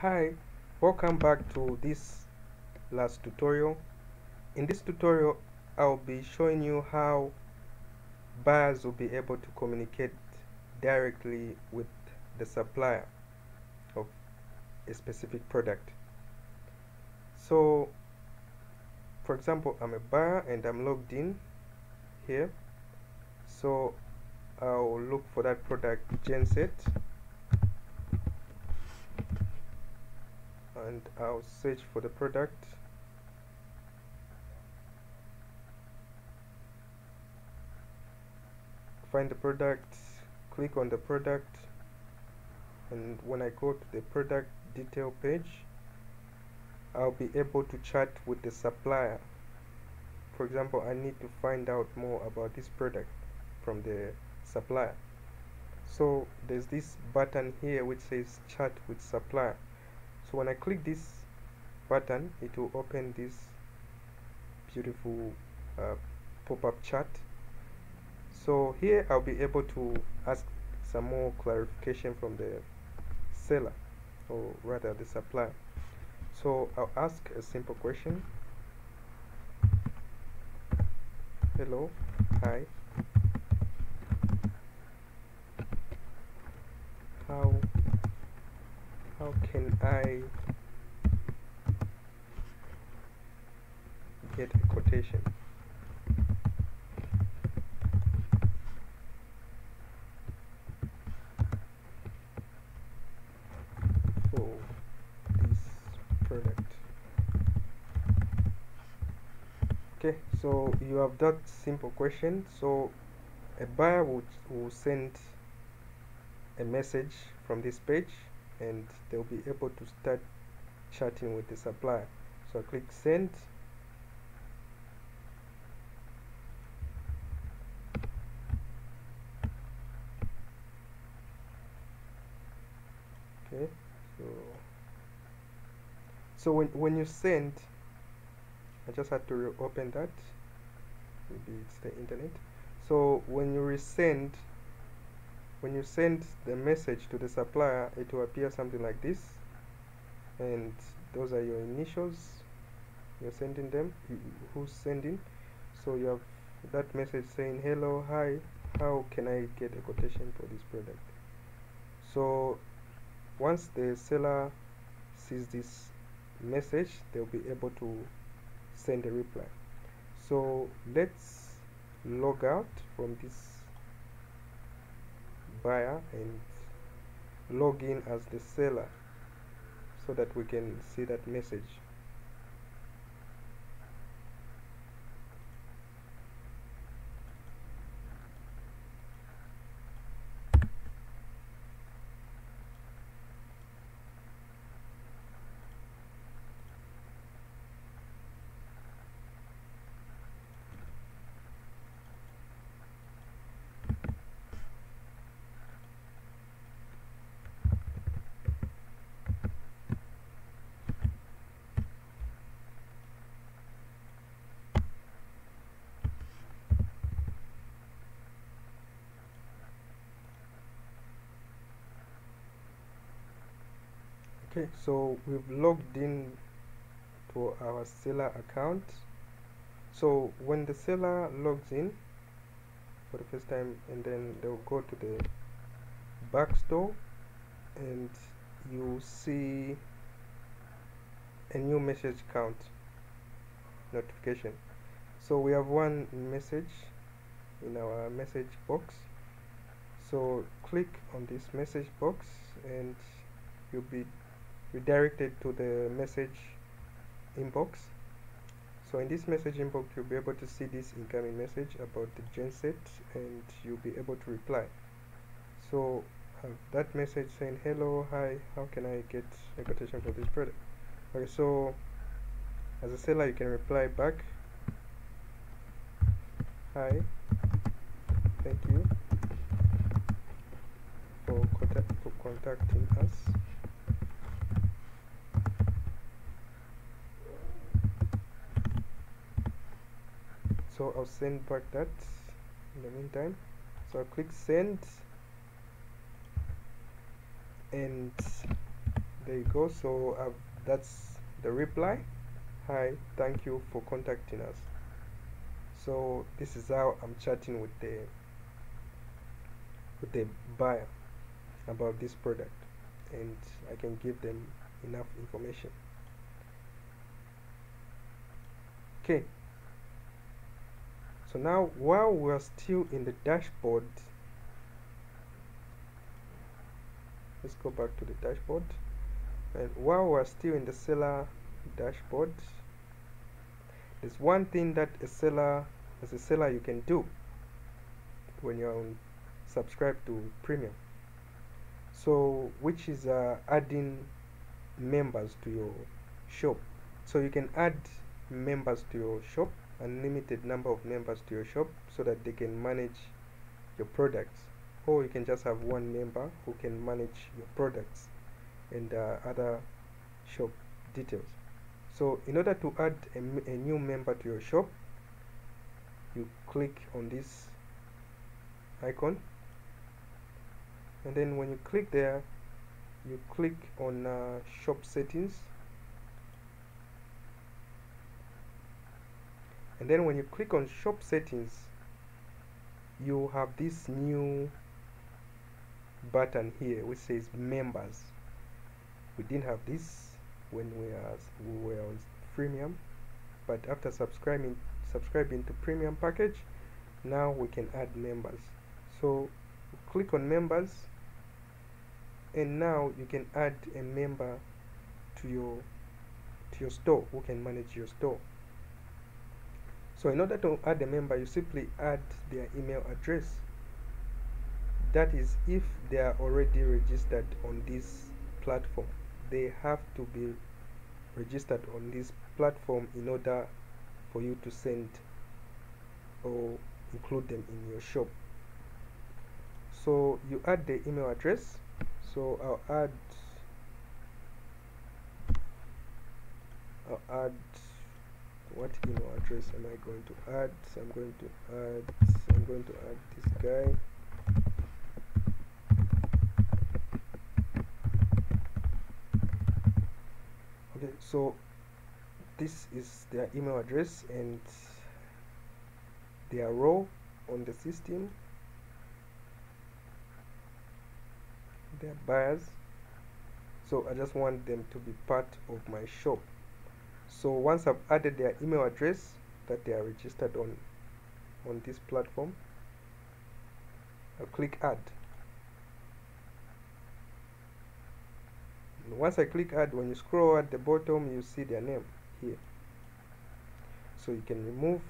Hi, welcome back to this last tutorial. In this tutorial, I'll be showing you how buyers will be able to communicate directly with the supplier of a specific product. So, for example, I'm a buyer and I'm logged in here. So, I'll look for that product genset and I'll search for the product. Find the product click on the product and when I go to the product detail page I'll be able to chat with the supplier. For example I need to find out more about this product from the supplier. So there's this button here which says chat with supplier so when I click this button it will open this beautiful uh, pop-up chat so here I'll be able to ask some more clarification from the seller or rather the supplier. So I'll ask a simple question. Hello hi how how can I get a quotation? For this product. Okay so you have that simple question. So a buyer will, will send a message from this page and they'll be able to start chatting with the supplier. So I click send. Okay so so when, when you send I just had to open that. Maybe it's the internet. So when you resend when you send the message to the supplier it will appear something like this. And those are your initials. You're sending them. Who's sending? So you have that message saying hello hi. How can I get a quotation for this product? So once the seller sees this message they'll be able to send a reply. So let's log out from this buyer and log in as the seller so that we can see that message okay so we've logged in to our seller account. So when the seller logs in for the first time and then they'll go to the back store and you see a new message count notification. So we have one message in our message box. So click on this message box and you'll be redirected to the message inbox. So in this message inbox you'll be able to see this incoming message about the genset and you'll be able to reply. So have that message saying hello hi how can I get a quotation for this product? Okay so as a seller you can reply back. Hi thank you for, contact, for contacting us so I'll send back that in the meantime. So I'll click send and there you go. So uh, that's the reply. Hi thank you for contacting us. So this is how I'm chatting with the with the buyer about this product and I can give them enough information. Okay so now while we're still in the dashboard let's go back to the dashboard. And while we're still in the seller dashboard there's one thing that a seller as a seller you can do when you're on subscribe to premium. So which is uh, adding members to your shop. So you can add members to your shop unlimited number of members to your shop so that they can manage your products. Or you can just have one member who can manage your products and uh, other shop details. So in order to add a, new member to your shop you click on this icon. And then when you click there you click on uh, shop settings and then when you click on shop settings you have this new button here which says members. We didn't have this when we, we were on freemium but after subscribing subscribing to premium package now we can add members. So click on members and now you can add a member to your to your store who can manage your store so in order to add a member you simply add their email address. That is if they are already registered on this platform they have to be registered on this platform in order for you to send or include them in your shop. So you add the email address. So I'll add I'll add what email address am I going to add so I'm going to add I'm going to add this guy. Okay so this is their email address and their role on the system. Their buyers. So I just want them to be part of my shop so once I've added their email address that they are registered on on this platform I'll click add. And once I click add when you scroll at the bottom you see their name here. So you can remove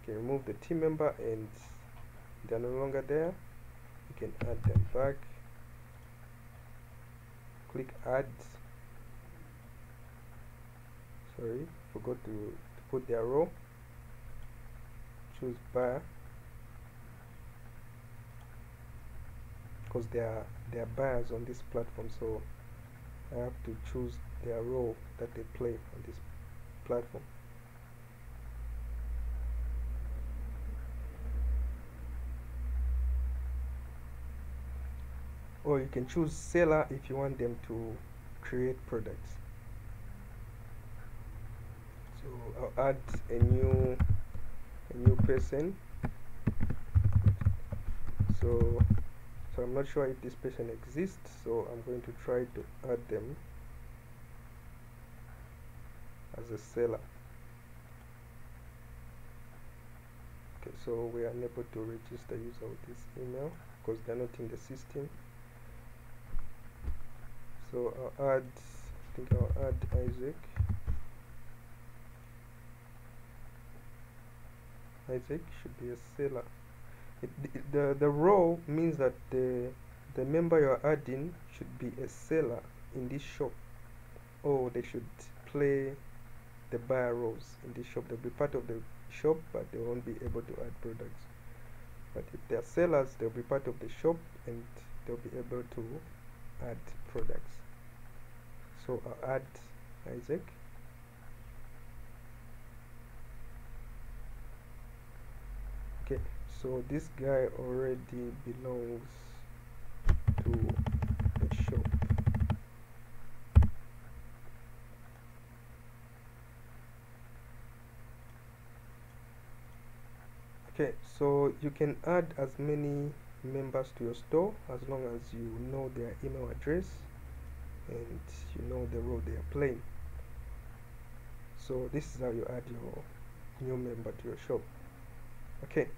you can remove the team member and they're no longer there. You can add them back click add. Sorry forgot to, to put their role choose buyer because they are they are buyers on this platform so I have to choose their role that they play on this platform or you can choose seller if you want them to create products. So I'll add a new a new person. So so I'm not sure if this person exists so I'm going to try to add them as a seller. Okay so we are unable to register user with this email because they're not in the system so I'll add I think I'll add Isaac. Isaac should be a seller. It, the the role means that the the member you're adding should be a seller in this shop. Or they should play the buyer roles in this shop. They'll be part of the shop but they won't be able to add products. But if they're sellers they'll be part of the shop and they'll be able to add products so uh, add Isaac. Okay so this guy already belongs to the shop. Okay so you can add as many members to your store as long as you know their email address and you know the role they are playing. So this is how you add your new member to your shop okay